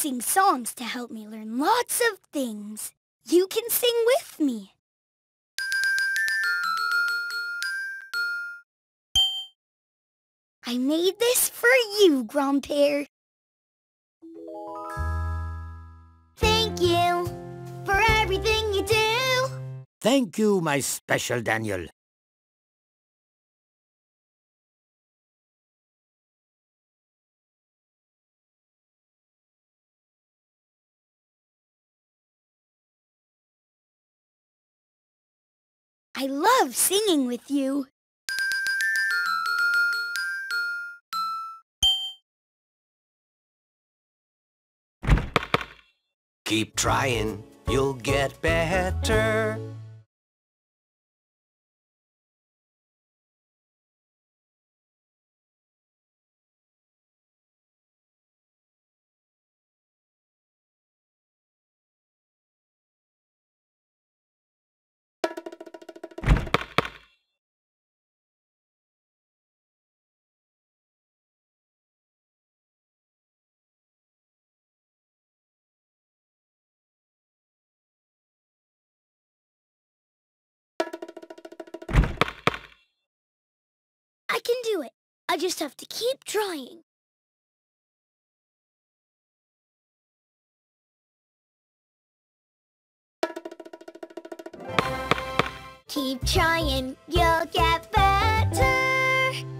sing songs to help me learn lots of things. You can sing with me. I made this for you, Grandpere. Thank you for everything you do. Thank you, my special Daniel. I love singing with you. Keep trying, you'll get better. Can do it. I just have to keep trying. Keep trying, you'll get better.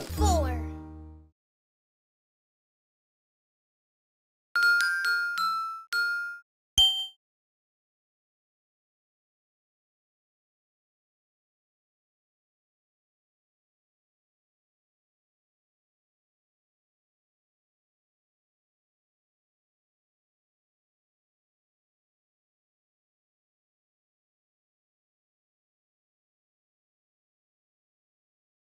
Four.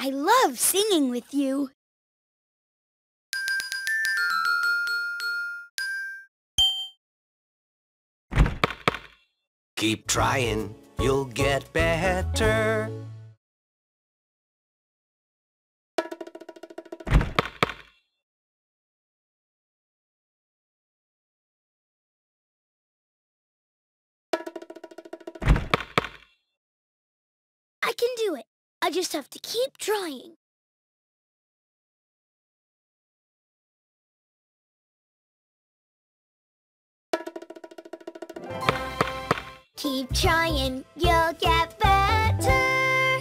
I love singing with you. Keep trying, you'll get better. I can do it. I just have to keep trying. Keep trying, you'll get better.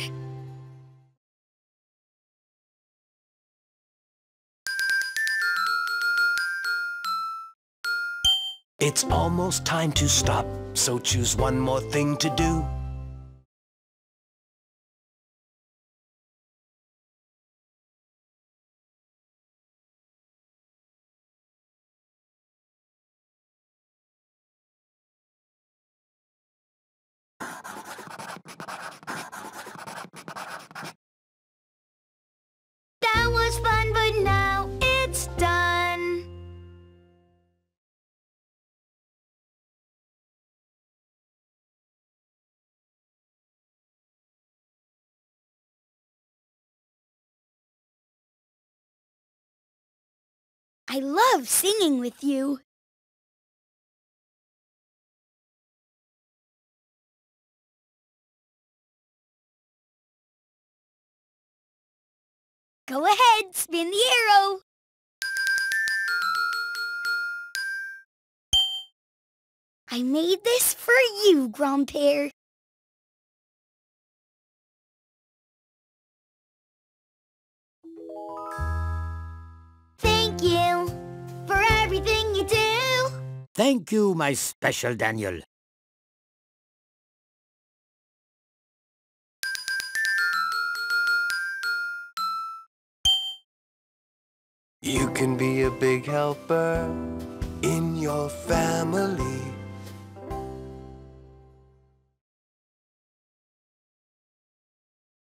It's almost time to stop, so choose one more thing to do. I love singing with you. Go ahead, spin the arrow. I made this for you, Grandpere. Thank you, my special Daniel. You can be a big helper in your family.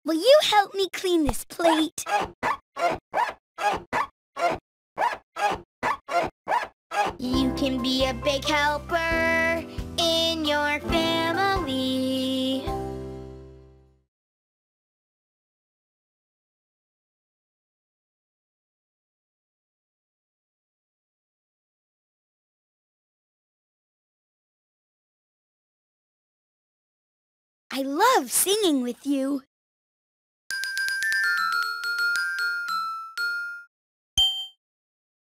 Will you help me clean this plate? You can be a big helper in your family. I love singing with you.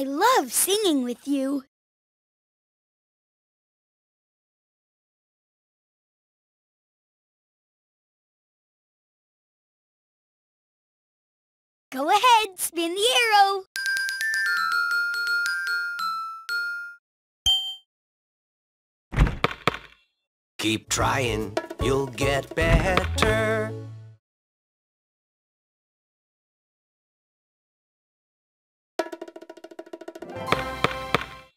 I love singing with you. Go ahead, spin the arrow. Keep trying, you'll get better.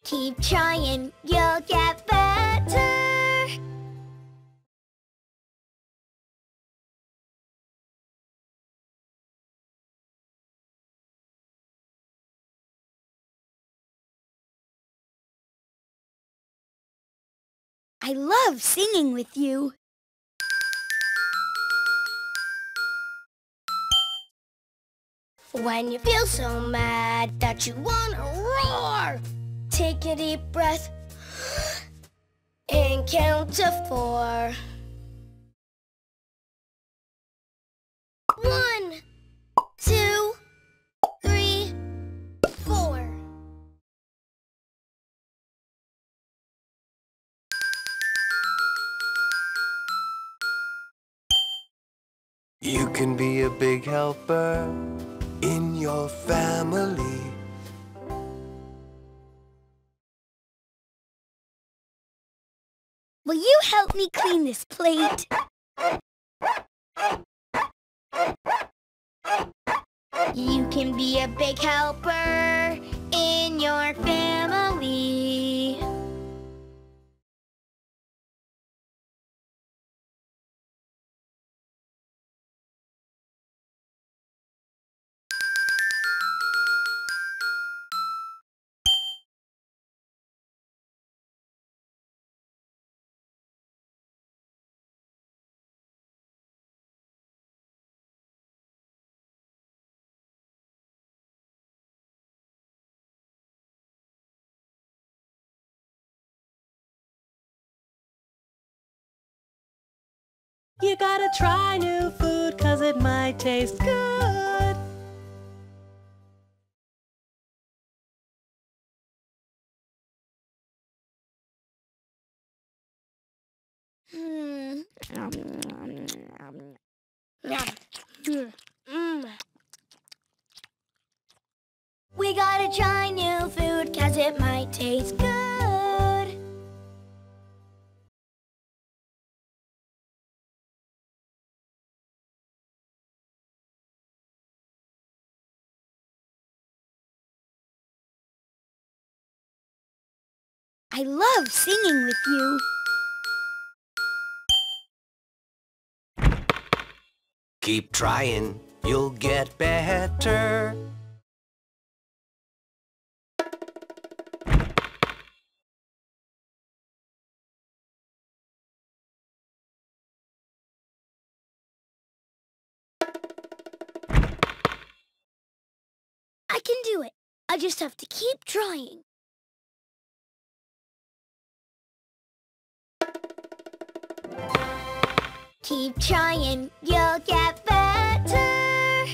Keep trying, you'll get better. I love singing with you. When you feel so mad that you wanna roar, take a deep breath and count to four. One, two, three, four. You can be a big helper in your family. You me clean this plate? You can be a big helper in your family. You gotta try new food cause it might taste good. Mm. We gotta try new food cause it might taste good. I love singing with you. Keep trying, you'll get better. I can do it. I just have to keep trying. Keep trying, you'll get better.